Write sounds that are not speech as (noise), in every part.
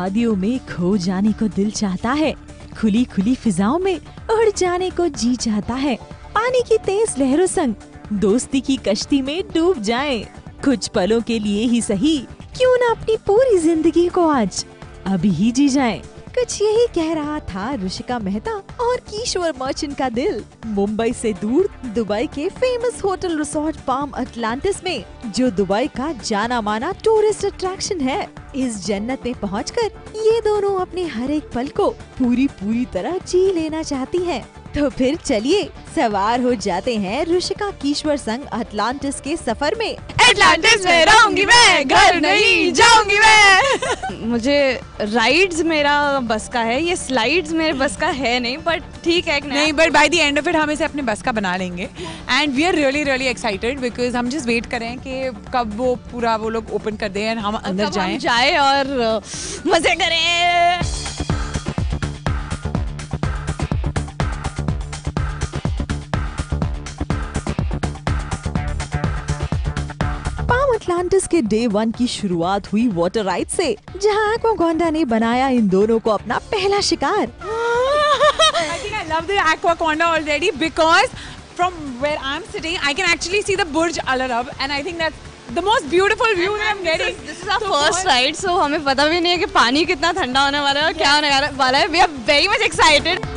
वादियों में खो जाने को दिल चाहता है। खुली खुली फिजाओं में उड़ जाने को जी चाहता है। पानी की तेज लहरों संग दोस्ती की कश्ती में डूब जाए। कुछ पलों के लिए ही सही, क्यों ना अपनी पूरी ज़िंदगी को आज अभी ही जी जाएँ। कुछ यही कह रहा था ऋषिका मेहता और किशोर मर्चेंट का दिल मुंबई से दूर दुबई के famous hotel resort Palm Atlantis में, जो दुबई का जाना माना टूरिस्ट अट्रैक्शन है, इस जन्नत में पहुंचकर ये दोनों अपने हर एक पल को पूरी पूरी तरह जी लेना चाहती हैं। तो फिर चलिए, सवार हो जाते हैं ऋषिका किश्वर संग अटलांटिस के सफ़र में एटलांटिस में रहूँगी मैं घर नहीं जाऊँगी मैं। मुझे राइड्स मेरा बस का है ये स्लाइड्स मेरे बस का है नहीं बट ठीक है नहीं but by the end of it हम इसे अपने बस का बना लेंगे। And we are really really excited because हम जस्ट वेट करें कि कब वो पूरा वो लोग ओपन कर दें एंड हम अंदर जाएँ। जाए और मज़े करें। अटलांटिस के डे वन की शुरुआत हुई वाटर राइड से जहाँ एक्वागोंडा ने बनाया इन दोनों को अपना पहला शिकार from where I'm sitting, I can actually see the Burj Al Arab, and I think that's the most beautiful view that I'm getting. This is our so first ride, so हमें पता भी नहीं है कि पानी कितना ठंडा होने वाला है और क्या होने वाला है. We are very much excited.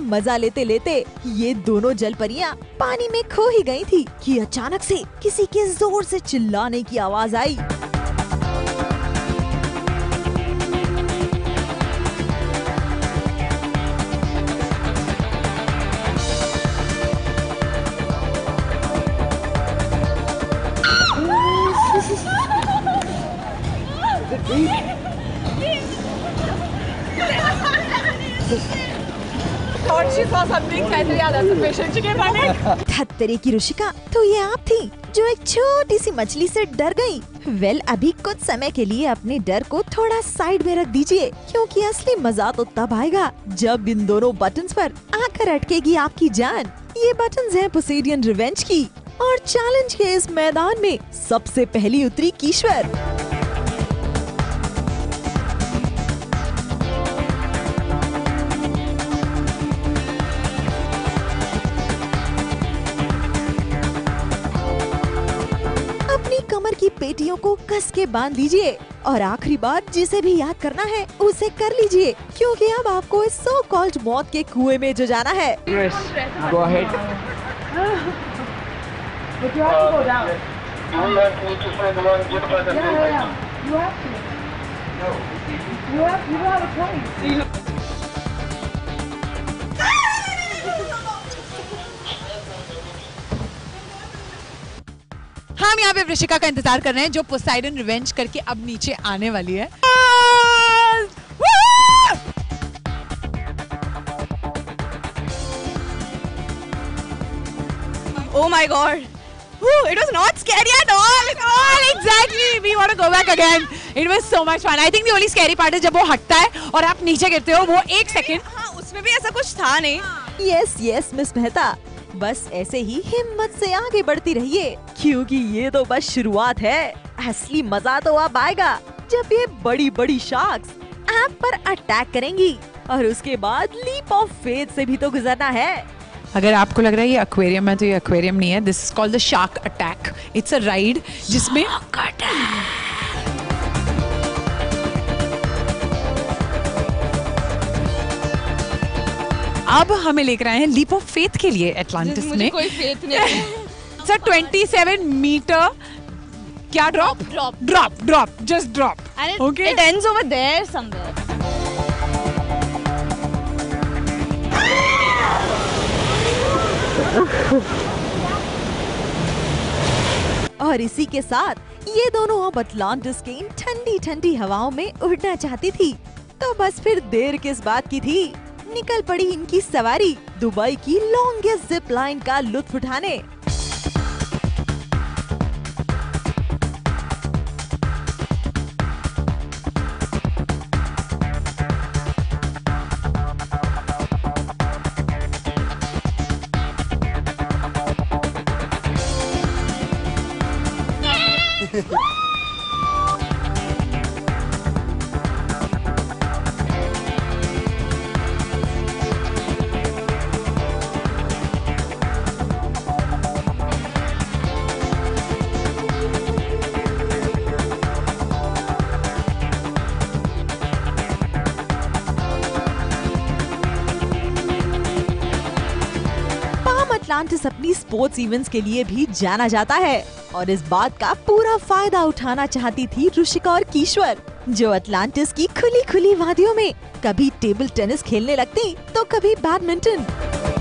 मज़ा लेते लेते ये दोनों जल पानी में खो ही गई थी कि अचानक से किसी के ज़ोर से चिल्लाने की आवाज़ आई। धत्तरे की रुशिका तो ये आप थी, जो एक छोटी सी मछली से डर गई। वेल, अभी कुछ समय के लिए अपने डर को थोड़ा साइड में रख दीजिए, क्योंकि असली मज़ा तो तब आएगा, जब इन दोनों बटन पर आकर अटकेगी आपकी जान। ये बटन है पोसेडियन रिवेंज की, और चैलेंज के इस मैदान में सबसे पहली उतरी कीश्वर। पेटियों को कस के बाँध लीजिए और आखिरी बात जिसे भी याद करना है उसे कर लीजिए क्योंकि अब आपको इस सो कॉल्ड मौत के कुएँ में जो जाना है यहाँ पे वृशिका का इंतज़ार कर रहे हैं जो पोसाइडन रिवेंज करके अब नीचे आने वाली है Oh my god. Woo, it was not scary at all. At all. Exactly. We want to go back again. It was so much fun. I think the only scary part is जब वो हटता है और आप नीचे गिरते हो वो एक सेकंड हाँ उसमें भी ऐसा कुछ था नहीं यस यस मिस मेहता बस ऐसे ही हिम्मत से आगे बढ़ती रहिए क्योंकि ये तो बस शुरुआत है। असली मज़ा तो अब आएगा जब ये बड़ी बड़ी शार्क्स आप पर अटैक करेंगी और उसके बाद लीप ऑफ़ फेथ से भी तो गुजरना है। अगर आपको लग रहा है ये एक्वेरियम है तो ये एक्वेरियम नहीं है। This is called the shark attack it's a ride जिसमें अब हमें लेकर आए हैं लीप ऑफ़ फेथ के लिए एटलांटिस में कोई फेथ नहीं सर 27 मीटर क्या drop drop drop drop just drop Okay. it ends over there somewhere. और इसी के साथ ये दोनों अब अटलांटिस के इन ठंडी ठंडी हवाओं में उड़ना चाहती थी। तो बस फिर देर किस बात की थी? निकल पड़ी इनकी सवारी दुबई की लॉन्गेस्ट जिप लाइन का लुत्फ उठाने। अटलांटिस अपनी स्पोर्ट्स इवेंट्स के लिए भी जाना जाता है। और इस बात का पूरा फ़ायदा उठाना चाहती थी ऋषिका और कीश्वर, जो अटलांटिस की खुली खुली वादियों में कभी टेबल टेनिस खेलने लगती तो कभी बैडमिंटन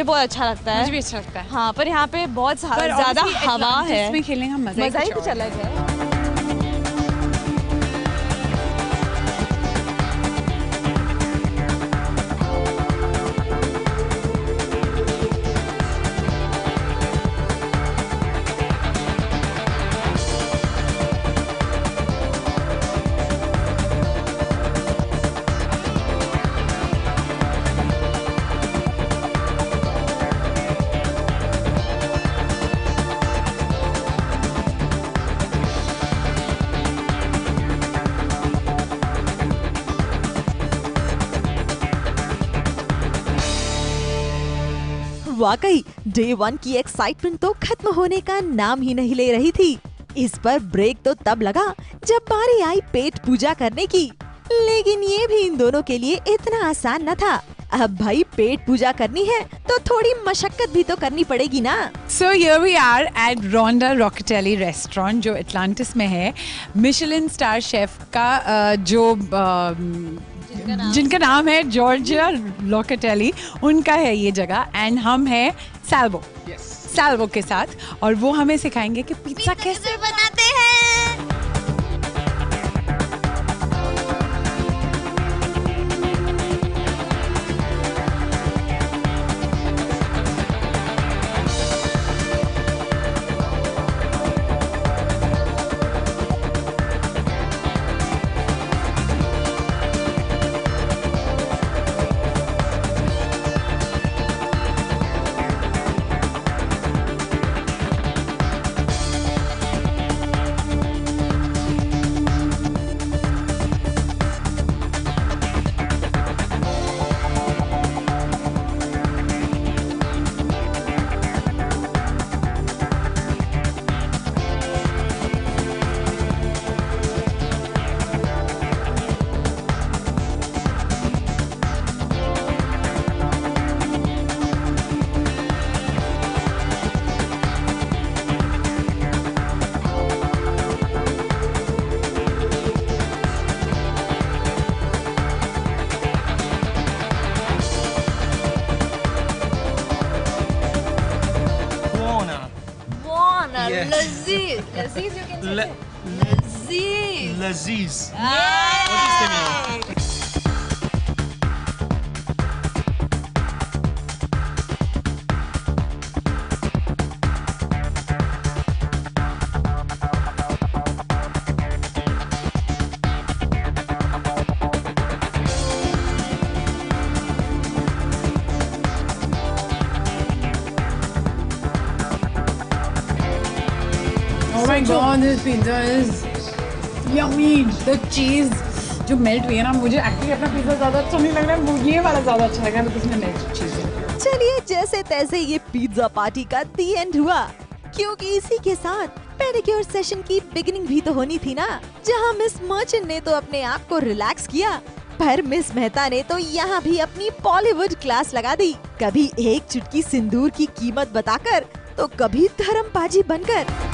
मुझे बहुत अच्छा लगता है। मुझे भी अच्छा लगता है। हाँ पर यहाँ पे बहुत ज़्यादा हवा है। इसमें खेलने का मज़ा ही कुछ। अलग है। वाकई डे वन की एक्साइटमेंट तो खत्म होने का नाम ही नहीं ले रही थी। इस पर ब्रेक तो तब लगा जब बारी आई पेट पूजा करने की। लेकिन ये भी इन दोनों के लिए इतना आसान न था। अब भाई पेट पूजा करनी है तो थोड़ी मशक्कत भी तो करनी पड़ेगी ना। So here we are at Ronda Roccatelli restaurant जो एटलांटिस में है। मिशेलिन स्टार शेफ का अ, जिनका नाम है जॉर्जिया लोकेटेली उनका है ये जगह एंड हम हैं सैल्वो। सैल्वो के साथ और वो हमें सिखाएँगे कि पिज्जा कैसे बनाते हैं। Aziz. Oh my god, this thing does. Yummy. The cheese जो मेल्ट हुई है ना, मुझे एक्चुअली अपना पिज्जा ज़्यादा अच्छा नहीं लग रहा है ये वाला ज़्यादा अच्छा लग रहा है बिकॉज़ में चीज़ चलिए, जैसे तैसे ये पिज्जा पार्टी का दी एंड हुआ। क्योंकि इसी के साथ पेडिक्योर सेशन की बिगिनिंग भी तो होनी थी ना, जहाँ मिस मर्चेंट ने तो अपने आप को रिलैक्स किया। पर मिस मेहता ने तो यहाँ भी अपनी बॉलीवुड क्लास लगा दी। कभी एक चुटकी सिंदूर की कीमत बताकर तो कभी धर्मबाजी बनकर।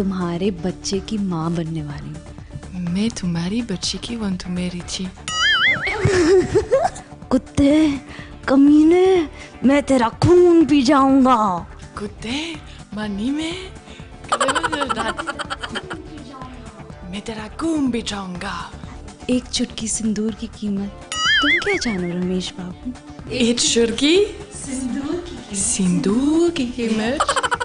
तुम्हारे बच्चे की माँ बनने वाली हूँ। मैं तुम्हारी बच्ची की वन तो मेरी थी। कुत्ते कमीने मैं तेरा खून पी जाऊँगा। कुत्ते मानी में मैं तेरा खून पी जाऊँगा। एक चुटकी सिंदूर की कीमत तुम क्या जानो रमेश बाबू? एक चुटकी सिंदूर की सिंदूर की कीमत?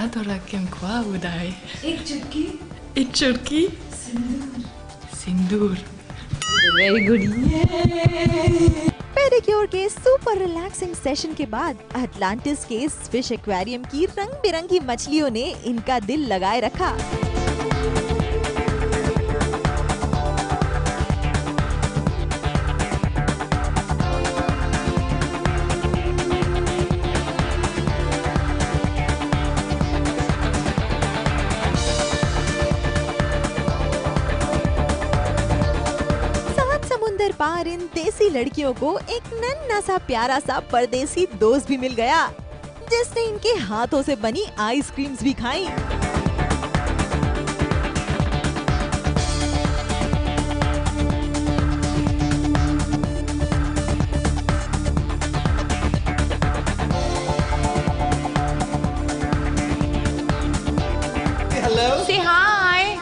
Adora che qua udai. एक चुटकी? एक चुटकी? सिंदूर। वेरी गुड पेडिक्योर के सुपर रिलैक्सिंग सेशन के बाद अटलांटिस के फ़िश एक्वेरियम की रंग बिरंगी मछलियों ने इनका दिल लगाए रखा। लड़कियों को एक नन्ना सा प्यारा सा परदेसी दोस्त भी मिल गया जिसने इनके हाथों से बनी आइसक्रीम्स भी खाई Say hi.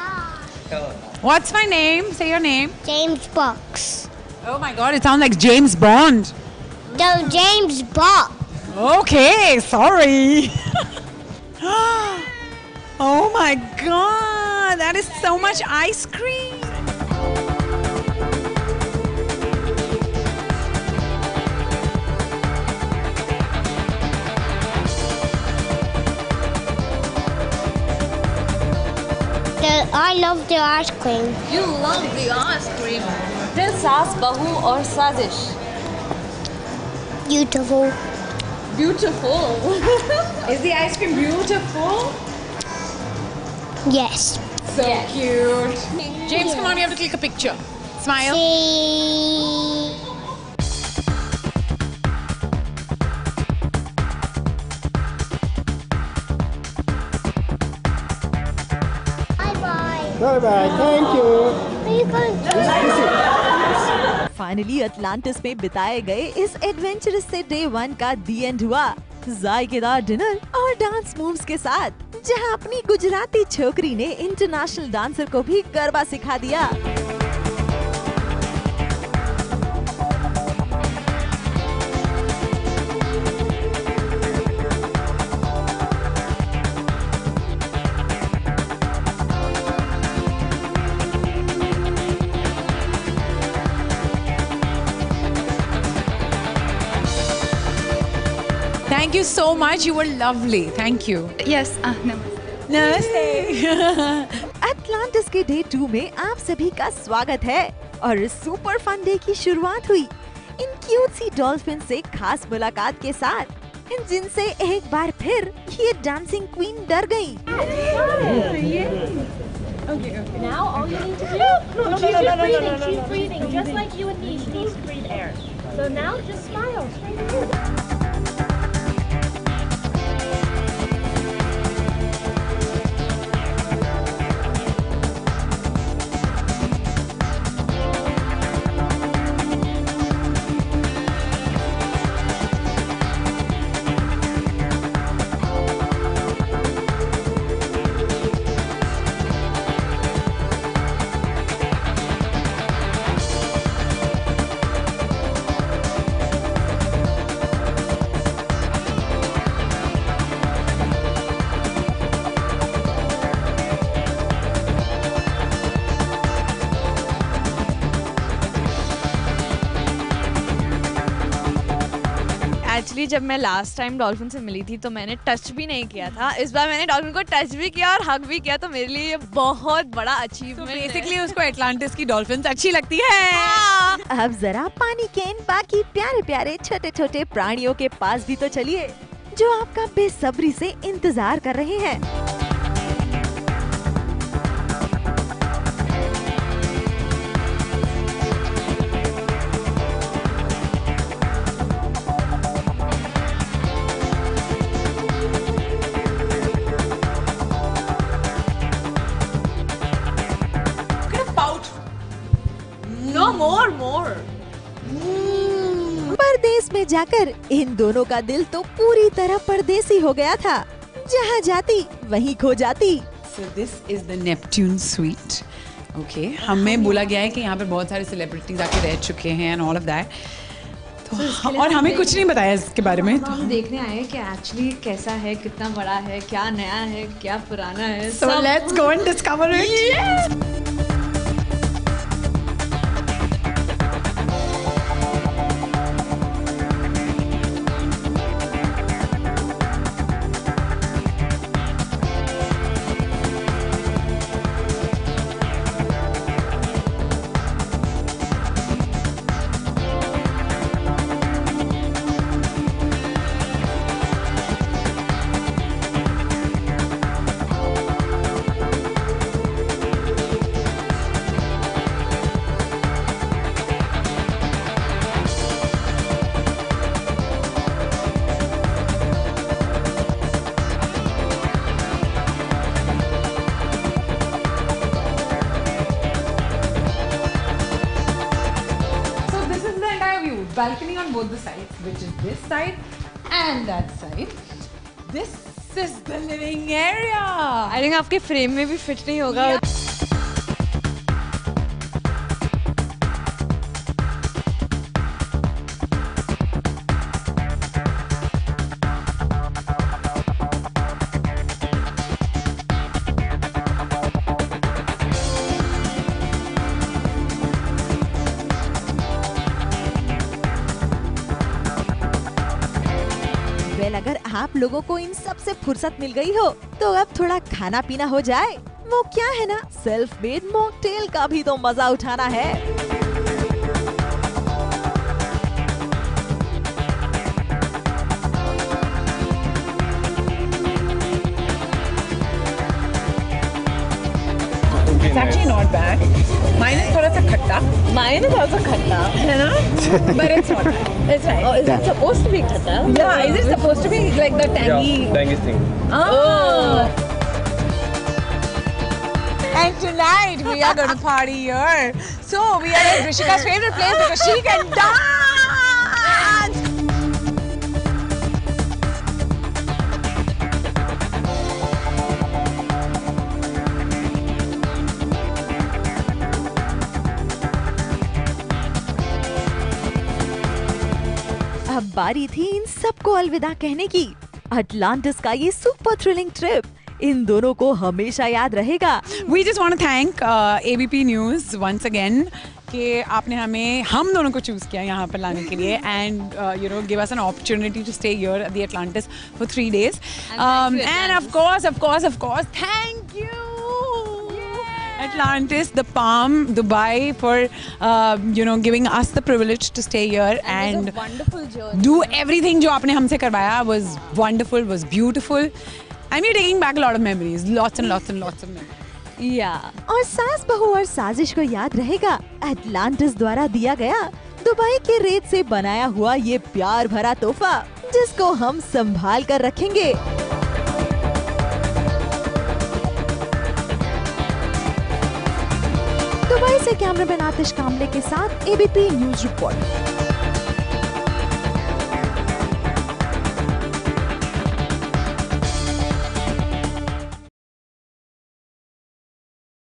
What's my name? Say your name. James Box. Oh my god, it sounds like James Bond. No, James Bond. Okay, sorry. (laughs) oh my god, that is so much ice cream. I love the ice cream. You love the ice cream. सास बहू और साजिश Beautiful. Beautiful (laughs) Is the ice cream beautiful? Yes. So cute. James, come on, you have to click a picture. Smile. See. Bye bye. Bye bye. Thank you. Finally Atlantis में बिताए गए इस adventurous से day one का the end हुआ। जायकेदार dinner और dance moves के साथ, जहाँ अपनी गुजराती छोकरी ने इंटरनेशनल डांसर को भी गरबा सिखा दिया। so much. You were lovely. Thank you. Yes. Uh, namaste. (laughs) Namaste. के डे टू में आप सभी का स्वागत है और सुपर फन डे की शुरुआत हुई इन क्यूट सी डॉल्फिन से खास मुलाकात के साथ जिनसे एक बार फिर ये डांसिंग क्वीन डर गई। एक्चुअली जब मैं लास्ट टाइम डॉल्फिन से मिली थी तो मैंने टच भी नहीं किया था। इस बार मैंने डॉल्फिन को टच भी किया और हक भी किया तो मेरे लिए ये बहुत बड़ा अचीवमेंट बेसिकली उसको एटलांटिस की डॉल्फिन अच्छी लगती है। अब जरा पानी के इन बाकी प्यारे प्यारे छोटे छोटे प्राणियों के पास भी तो चलिए जो आपका बेसब्री से इंतज़ार कर रहे हैं। जाकर इन दोनों का दिल तो पूरी तरह परदेसी हो गया था। जहाँ जाती वहीं खो जाती। So this is the Neptune suite okay हमें बोला गया है कि यहाँ पे बहुत सारे सेलिब्रिटीज आके रह चुके हैं एंड ऑल ऑफ़ दैट तो और हमें कुछ नहीं बताया इसके बारे में तो हम देखने आए कि एक्चुअली कैसा है कितना बड़ा है क्या नया है क्या पुराना है so let's go and discover it Balcony on both the sides, which is this side and that side. This is the living area. I think आपके फ्रेम में भी फिट नहीं होगा वेल आप लोगों को इन सबसे फुर्सत मिल गई हो तो अब थोड़ा खाना पीना हो जाए। वो क्या है ना सेल्फ मेड मॉकटेल का भी तो मज़ा उठाना है। khatta. Mine is also khatta, you know? but it's not. It's right. Oh, is yeah. it supposed to be khatta? Yeah, is it supposed to be like the tangy? Yeah, tangy thing. Oh. oh. (laughs) And tonight we are going to party here. So we are in Rishika's favorite place because she can dance. बारी थी इन सबको अलविदा कहने की। Atlantis का ये super thrilling trip इन दोनों को हमेशा याद रहेगा। We just want to thank uh, ABP News once again कि आपने हमें हम दोनों को चूज़ किया यहाँ पर लाने के लिए। And you know give us an opportunity to stay here at the Atlantis for three days and of course of course of course thank Atlantis, the Palm, Dubai for uh, you know giving us the privilege to stay here and wonderful journey. do everything जो आपने हमसे करवाया was wonderful, was beautiful. And we're taking back a lot of memories, lots and lots and lots of memories. Yeah. और सास बहू और साजिश को याद रहेगा एटलांटिस द्वारा दिया गया दुबई के रेत से बनाया हुआ ये प्यार भरा तोहफा जिसको हम संभाल कर रखेंगे से कैमरामैन आतिश कामले के साथ एबीपी न्यूज़ रिपोर्ट